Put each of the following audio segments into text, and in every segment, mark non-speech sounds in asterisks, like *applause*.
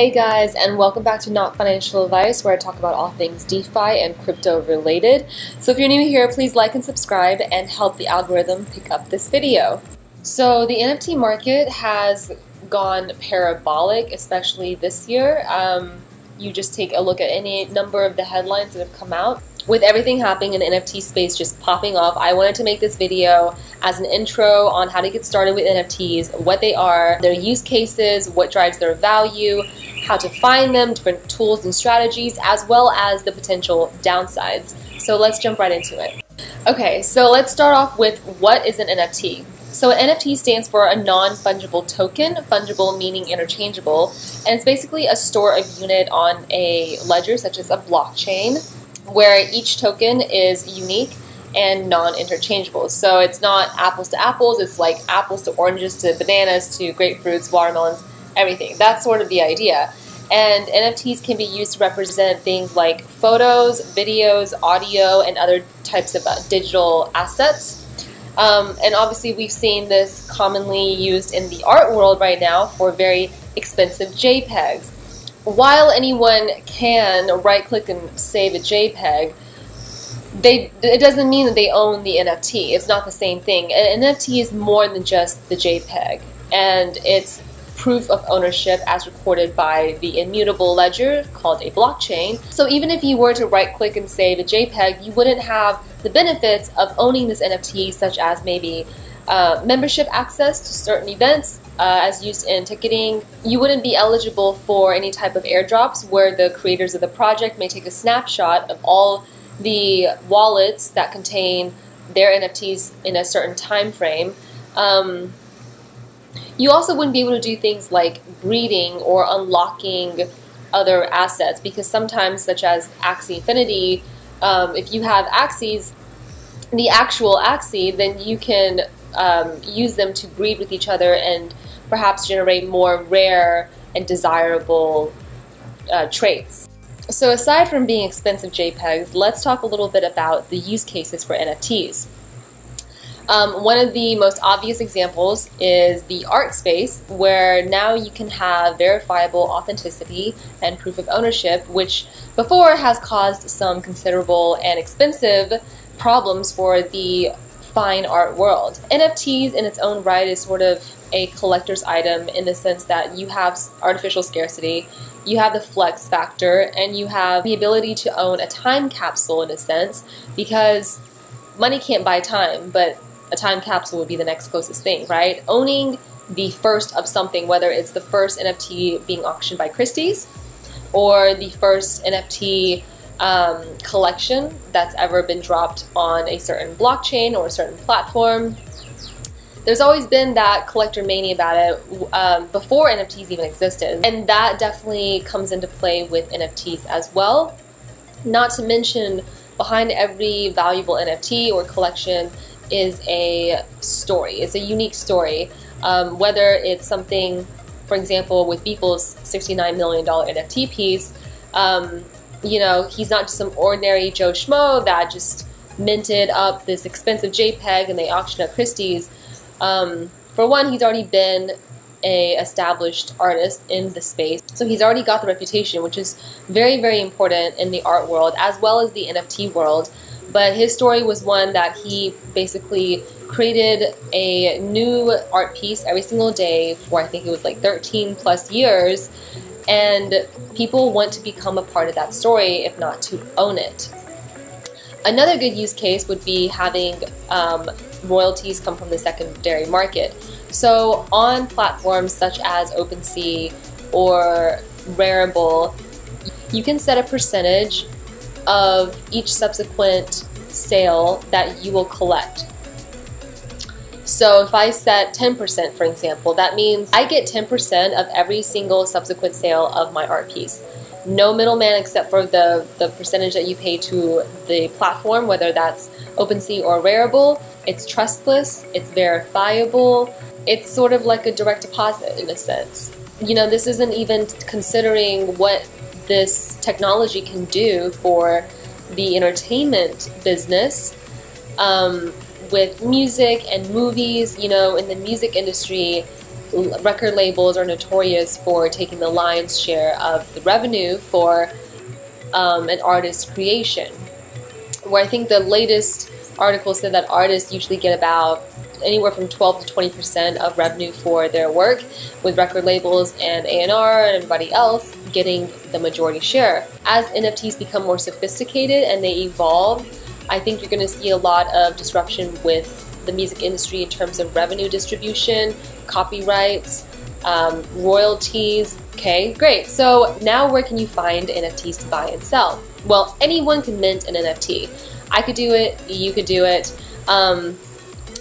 Hey guys, and welcome back to Not Financial Advice, where I talk about all things DeFi and crypto related. So if you're new here, please like and subscribe and help the algorithm pick up this video. So the NFT market has gone parabolic, especially this year. Um, you just take a look at any number of the headlines that have come out with everything happening in the NFT space just popping off, I wanted to make this video as an intro on how to get started with NFTs, what they are, their use cases, what drives their value, how to find them, different tools and strategies, as well as the potential downsides. So let's jump right into it. Okay, so let's start off with what is an NFT? So an NFT stands for a non-fungible token, fungible meaning interchangeable, and it's basically a store of unit on a ledger such as a blockchain where each token is unique and non-interchangeable. So it's not apples to apples, it's like apples to oranges to bananas to grapefruits, watermelons, everything. That's sort of the idea. And NFTs can be used to represent things like photos, videos, audio, and other types of uh, digital assets. Um, and obviously, we've seen this commonly used in the art world right now for very expensive JPEGs while anyone can right click and save a JPEG, they it doesn't mean that they own the NFT. It's not the same thing. An NFT is more than just the JPEG, and it's proof of ownership as recorded by the immutable ledger called a blockchain. So even if you were to right click and save a JPEG, you wouldn't have the benefits of owning this NFT, such as maybe uh, membership access to certain events, uh, as used in ticketing. You wouldn't be eligible for any type of airdrops where the creators of the project may take a snapshot of all the wallets that contain their NFTs in a certain time frame. Um, you also wouldn't be able to do things like breeding or unlocking other assets because sometimes, such as Axie Infinity, um, if you have Axies, the actual Axie, then you can um, use them to breed with each other and perhaps generate more rare and desirable uh, traits. So aside from being expensive JPEGs, let's talk a little bit about the use cases for NFTs. Um, one of the most obvious examples is the art space, where now you can have verifiable authenticity and proof of ownership, which before has caused some considerable and expensive problems for the fine art world. NFTs in its own right is sort of a collector's item in the sense that you have artificial scarcity, you have the flex factor, and you have the ability to own a time capsule in a sense because money can't buy time, but a time capsule would be the next closest thing, right? Owning the first of something, whether it's the first NFT being auctioned by Christie's or the first NFT um, collection that's ever been dropped on a certain blockchain or a certain platform. There's always been that collector mania about it um, before NFTs even existed, and that definitely comes into play with NFTs as well. Not to mention, behind every valuable NFT or collection is a story, it's a unique story. Um, whether it's something, for example, with Beeple's $69 million NFT piece, um, you know, he's not just some ordinary Joe Schmo that just minted up this expensive JPEG and they auctioned at Christie's. Um, for one, he's already been a established artist in the space, so he's already got the reputation, which is very, very important in the art world as well as the NFT world. But his story was one that he basically created a new art piece every single day for I think it was like 13 plus years and people want to become a part of that story, if not to own it. Another good use case would be having um, royalties come from the secondary market. So on platforms such as OpenSea or Rarible, you can set a percentage of each subsequent sale that you will collect. So if I set 10%, for example, that means I get 10% of every single subsequent sale of my art piece. No middleman except for the, the percentage that you pay to the platform, whether that's OpenSea or Rarible. It's trustless, it's verifiable, it's sort of like a direct deposit in a sense. You know, this isn't even considering what this technology can do for the entertainment business. Um, with music and movies, you know, in the music industry, record labels are notorious for taking the lion's share of the revenue for um, an artist's creation. Where I think the latest article said that artists usually get about anywhere from 12 to 20 percent of revenue for their work, with record labels and A&R and everybody else getting the majority share. As NFTs become more sophisticated and they evolve, I think you're going to see a lot of disruption with the music industry in terms of revenue distribution, copyrights, um, royalties. Okay, great. So now where can you find NFTs to buy and sell? Well, anyone can mint an NFT. I could do it, you could do it. Um,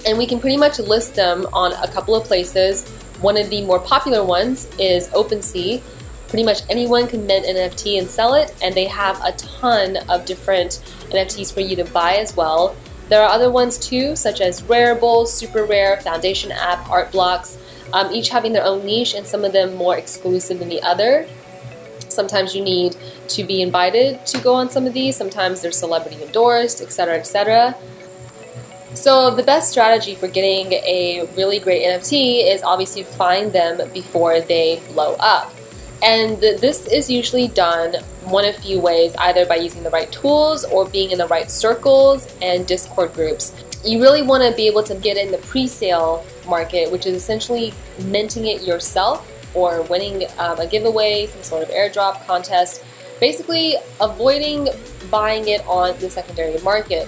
and we can pretty much list them on a couple of places. One of the more popular ones is OpenSea. Pretty much anyone can mint an NFT and sell it, and they have a ton of different NFTs for you to buy as well. There are other ones too, such as Rarible, Super Rare, Foundation App, Art Blocks, um, each having their own niche and some of them more exclusive than the other. Sometimes you need to be invited to go on some of these, sometimes they're celebrity endorsed, etc., etc. So the best strategy for getting a really great NFT is obviously find them before they blow up. And this is usually done one of few ways, either by using the right tools or being in the right circles and Discord groups. You really want to be able to get in the pre-sale market, which is essentially minting it yourself or winning um, a giveaway, some sort of airdrop contest, basically avoiding buying it on the secondary market.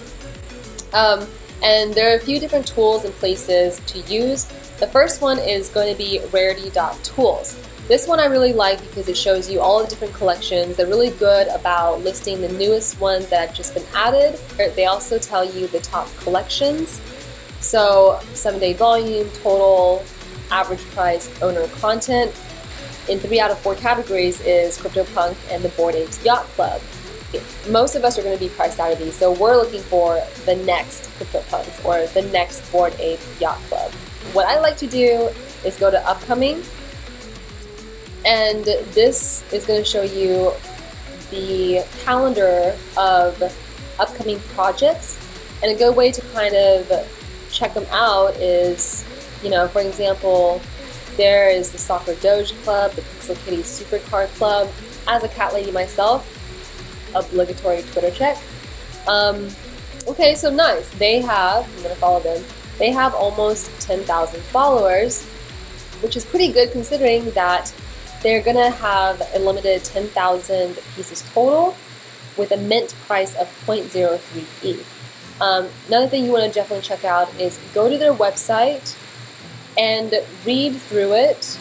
Um, and there are a few different tools and places to use. The first one is going to be rarity.tools. This one I really like because it shows you all the different collections. They're really good about listing the newest ones that have just been added. They also tell you the top collections. So, seven day volume, total, average price, owner content. In three out of four categories is CryptoPunks and the Bored Apes Yacht Club most of us are going to be priced out of these, so we're looking for the next CryptoPunks or the next Bored Ape Yacht Club. What I like to do is go to Upcoming, and this is going to show you the calendar of upcoming projects. And a good way to kind of check them out is, you know, for example, there is the Soccer Doge Club, the Pixel Kitty Supercar Club. As a cat lady myself, obligatory Twitter check. Um, okay, so nice. They have, I'm going to follow them, they have almost 10,000 followers, which is pretty good considering that they're going to have a limited 10,000 pieces total with a mint price of 0.03 ETH. Um, another thing you want to definitely check out is go to their website and read through it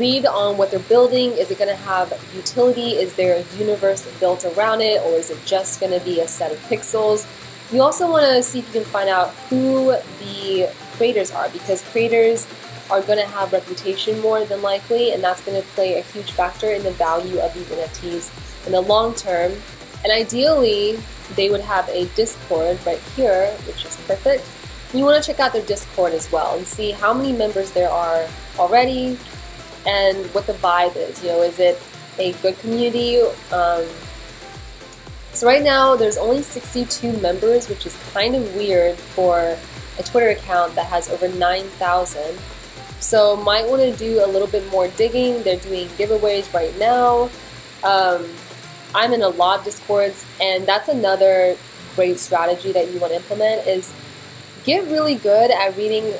read on what they're building. Is it going to have utility? Is there a universe built around it, or is it just going to be a set of pixels? You also want to see if you can find out who the creators are, because creators are going to have reputation more than likely, and that's going to play a huge factor in the value of these NFTs in the long term. And ideally, they would have a Discord right here, which is perfect. You want to check out their Discord as well and see how many members there are already, and what the vibe is. You know, is it a good community? Um, so right now there's only 62 members, which is kind of weird for a Twitter account that has over 9,000. So might want to do a little bit more digging. They're doing giveaways right now. Um, I'm in a lot of discords, and that's another great strategy that you want to implement is get really good at reading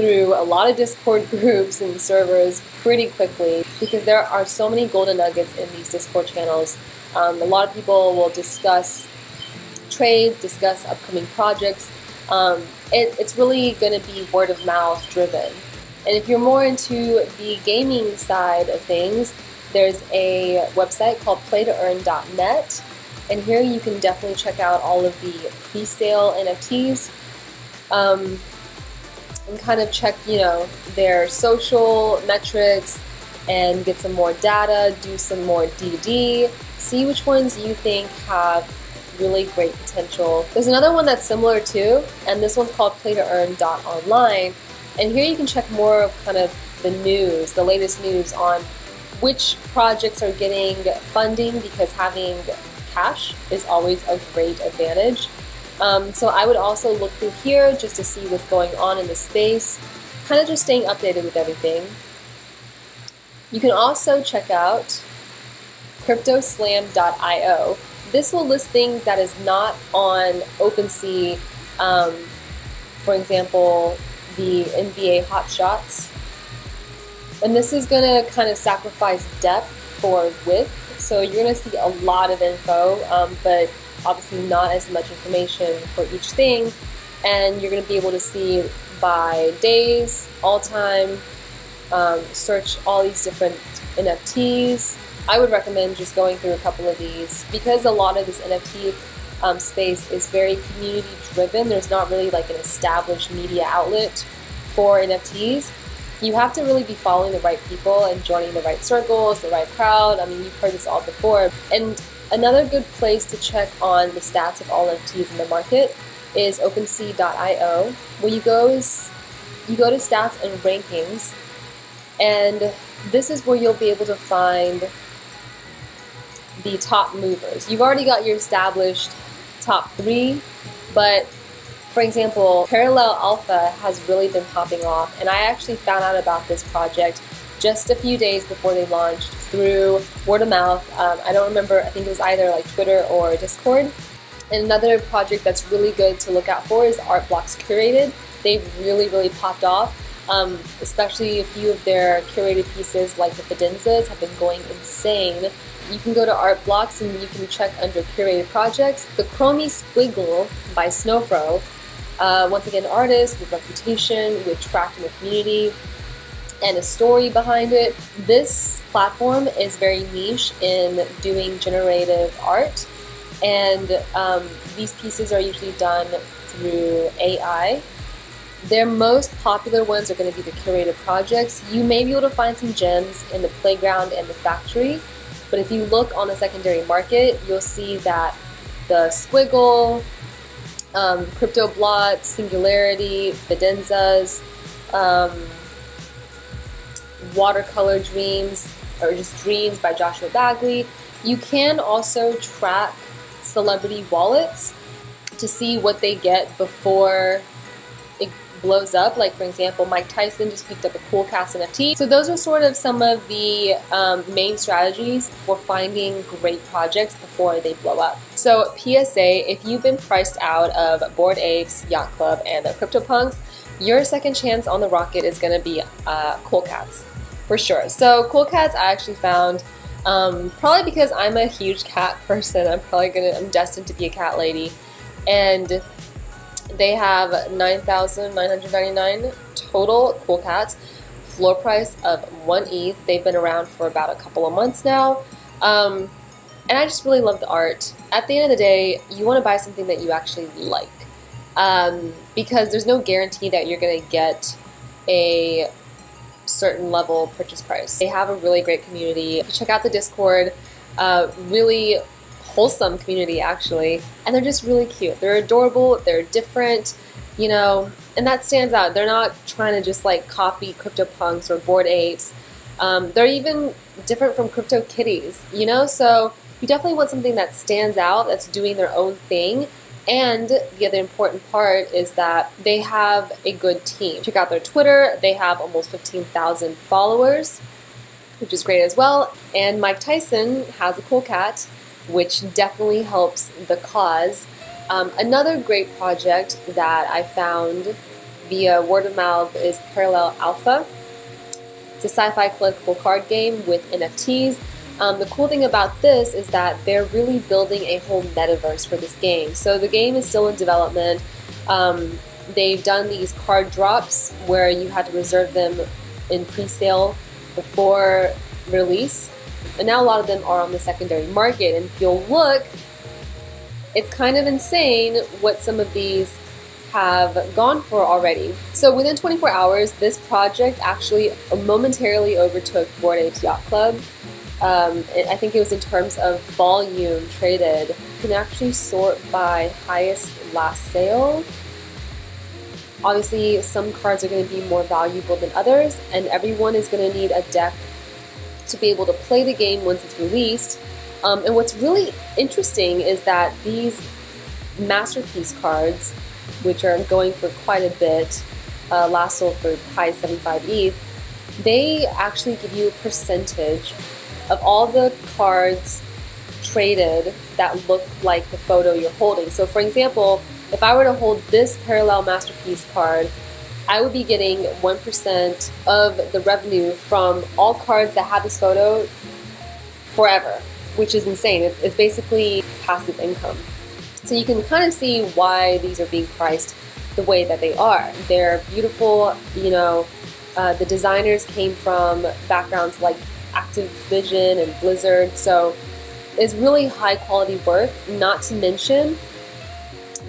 through a lot of Discord *laughs* groups and servers pretty quickly because there are so many golden nuggets in these Discord channels. Um, a lot of people will discuss trades, discuss upcoming projects. Um, it, it's really going to be word of mouth driven. And if you're more into the gaming side of things, there's a website called playtoearn.net. And here you can definitely check out all of the pre sale NFTs. Um, and kind of check, you know, their social metrics and get some more data, do some more DD, see which ones you think have really great potential. There's another one that's similar too, and this one's called playtoearn.online. And here you can check more of kind of the news, the latest news on which projects are getting funding because having cash is always a great advantage. Um, so I would also look through here just to see what's going on in the space, kind of just staying updated with everything. You can also check out cryptoslam.io. This will list things that is not on OpenSea, um, for example, the NBA Hot Shots. And this is going to kind of sacrifice depth for width. So you're going to see a lot of info, um, but obviously not as much information for each thing. And you're going to be able to see by days, all time, um, search all these different NFTs. I would recommend just going through a couple of these because a lot of this NFT um, space is very community driven. There's not really like an established media outlet for NFTs. You have to really be following the right people and joining the right circles, the right crowd. I mean, you've heard this all before. And another good place to check on the stats of all NFTs in the market is OpenSea.io, where you go you go to stats and rankings, and this is where you'll be able to find the top movers. You've already got your established top three, but for example, Parallel Alpha has really been popping off, and I actually found out about this project just a few days before they launched through word of mouth. Um, I don't remember, I think it was either like Twitter or Discord. And another project that's really good to look out for is Art Blocks Curated. They've really, really popped off. Um, especially a few of their curated pieces like the Fidenzas have been going insane. You can go to Art Blocks and you can check under curated projects. The Chromie Squiggle by Snowfro, uh, once again, artist with reputation, with tracked in the community, and a story behind it. This platform is very niche in doing generative art, and um, these pieces are usually done through AI. Their most popular ones are going to be the curated projects. You may be able to find some gems in the playground and the factory, but if you look on the secondary market, you'll see that the Squiggle, um, Crypto Blot, Singularity, Fidenzas, um, Watercolor Dreams, or just Dreams by Joshua Bagley. You can also track celebrity wallets to see what they get before it blows up. Like for example, Mike Tyson just picked up a Cool Cats NFT. So those are sort of some of the um, main strategies for finding great projects before they blow up. So PSA, if you've been priced out of Bored Apes, Yacht Club, and the CryptoPunks, your second chance on the rocket is going to be uh, Cool Cats, for sure. So Cool Cats I actually found um, probably because I'm a huge cat person. I'm probably gonna, I'm destined to be a cat lady. And they have 9,999 total Cool Cats, floor price of 1 ETH. They've been around for about a couple of months now. Um, and I just really love the art. At the end of the day, you want to buy something that you actually like. Um, because there's no guarantee that you're going to get a certain level purchase price. They have a really great community. If you check out the Discord, uh, really wholesome community actually, and they're just really cute. They're adorable, they're different, you know, and that stands out. They're not trying to just like copy CryptoPunks or Bored Apes. Um, they're even different from Crypto Kitties, you know, so you definitely want something that stands out, that's doing their own thing. And the other important part is that they have a good team. Check out their Twitter, they have almost 15,000 followers, which is great as well. And Mike Tyson has a cool cat which definitely helps the cause. Um, another great project that I found via word of mouth is Parallel Alpha. It's a sci-fi collectible card game with NFTs. Um, the cool thing about this is that they're really building a whole metaverse for this game. So the game is still in development. Um, they've done these card drops where you had to reserve them in pre-sale before release. And now a lot of them are on the secondary market. And if you'll look, it's kind of insane what some of these have gone for already. So within 24 hours, this project actually momentarily overtook Bored Apes Yacht Club. Um, I think it was in terms of volume traded. You can actually sort by highest last sale. Obviously, some cards are going to be more valuable than others, and everyone is going to need a deck to be able to play the game once it's released. Um, and what's really interesting is that these masterpiece cards, which are going for quite a bit, uh, last sold for high 75 ETH, they actually give you a percentage of all the cards traded that look like the photo you're holding. So for example, if I were to hold this parallel masterpiece card, I would be getting 1% of the revenue from all cards that have this photo forever, which is insane. It's, it's basically passive income. So you can kind of see why these are being priced the way that they are. They're beautiful, you know, uh, the designers came from backgrounds like Activision and Blizzard, so it's really high quality work, not to mention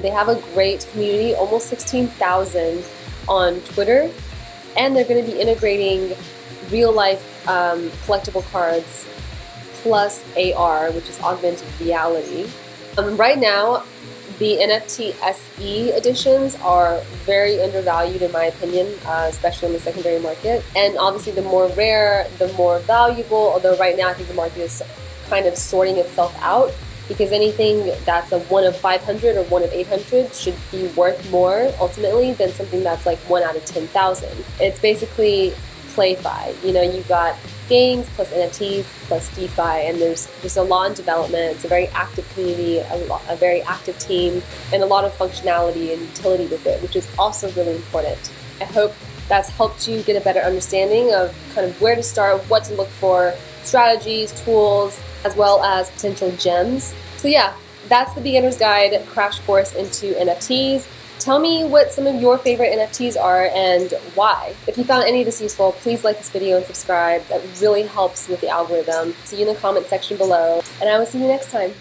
they have a great community, almost 16,000 on Twitter, and they're going to be integrating real life um, collectible cards plus AR, which is augmented reality. Um, right now, the NFT SE editions are very undervalued in my opinion, uh, especially in the secondary market. And obviously, the more rare, the more valuable. Although right now, I think the market is kind of sorting itself out because anything that's a 1 of 500 or 1 of 800 should be worth more ultimately than something that's like 1 out of 10,000. It's basically PlayFi. You know, you've got games plus NFTs plus DeFi, and there's just a lot in development. It's a very active community, a, lot, a very active team, and a lot of functionality and utility with it, which is also really important. I hope that's helped you get a better understanding of kind of where to start, what to look for, strategies, tools, as well as potential gems. So yeah, that's the beginner's guide crash course into NFTs. Tell me what some of your favorite NFTs are and why. If you found any of this useful, please like this video and subscribe. That really helps with the algorithm. See you in the comment section below, and I will see you next time.